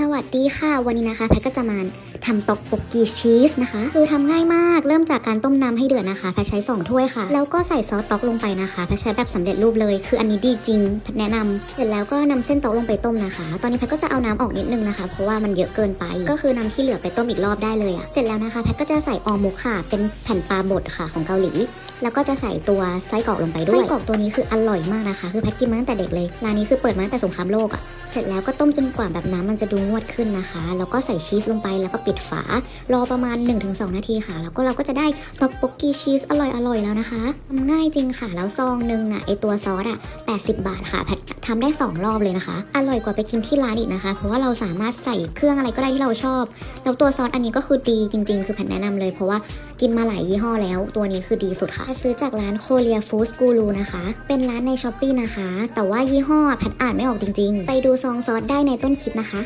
สวัสดีค่ะวันนี้นะคะแพทก็จะมาทำตอกปกกีชีสนะคะ คือทำง่ายมากเริ่มจากการต้มน้ำให้เดือดนะคะแพทใช้ 2 ถ้วยค่ะ แล้วก็ใส่ซอสตอกลงไปนะคะแพทใช้แบบสำเร็จรูปเลย คืออันนี้ดีจริงแพทแนะนำเสร็จแล้วก็นำเส้นต๊อกลงไปต้มนะคะ ตอนนี้แพทก็จะเอาน้ำออกนิดนึงนะคะ เพราะว่ามันเยอะเกินไป ก็คือนำที่เหลือไปต้มอีกรอบได้เลยอะเสร็จแล้วนะคะแพทก็จะใส่ออมุกค่ะ เป็นแผ่นปลาบดค่ะของเกาหลี แล้วก็จะใส่ตัวไส้กรอกลงไปด้วยไส้กรอกตัวนี้คืออร่อยมากนะคะ คือแพทกินมาตั้งแต่เด็กเลยร้านนี้คือเปิดมาตั้งแต่สงครามโลกอะเสร็จแล้วก็ต้มจนกว่าแบบน้ำมันจะดูงวดขึ้นนะคะ แล้วก็ใส่ชีสลงไปแล้วก็ปิดฝา รอประมาณ 1-2 นาทีค่ะ แล้วก็เราก็จะได้ต็อกโปกกี้ชีสอร่อยๆแล้วนะคะทำง่ายจริงค่ะ แล้วซองหนึ่งอะไอตัวซอสอะ 80 บาทค่ะแพททำได้ 2 รอบเลยนะคะ อร่อยกว่าไปกินที่ร้านอีกนะคะ เพราะว่าเราสามารถใส่เครื่องอะไรก็ได้ที่เราชอบ แล้วตัวซอสอันนี้ก็คือดีจริง ๆ คือแพทแนะนำเลย เพราะว่ากินมาหลายยี่ห้อแล้ว ตัวนี้คือดีสุดค่ะ ซื้อจากร้านโคเรียฟู้ดกูรูนะคะ เป็นร้านในช้อปปีนะคะ แต่ว่ายี่ห้อแพทอ่านไม่ออกจริง ๆ ไปดูซองซอสได้ในต้นคลิปนะคะ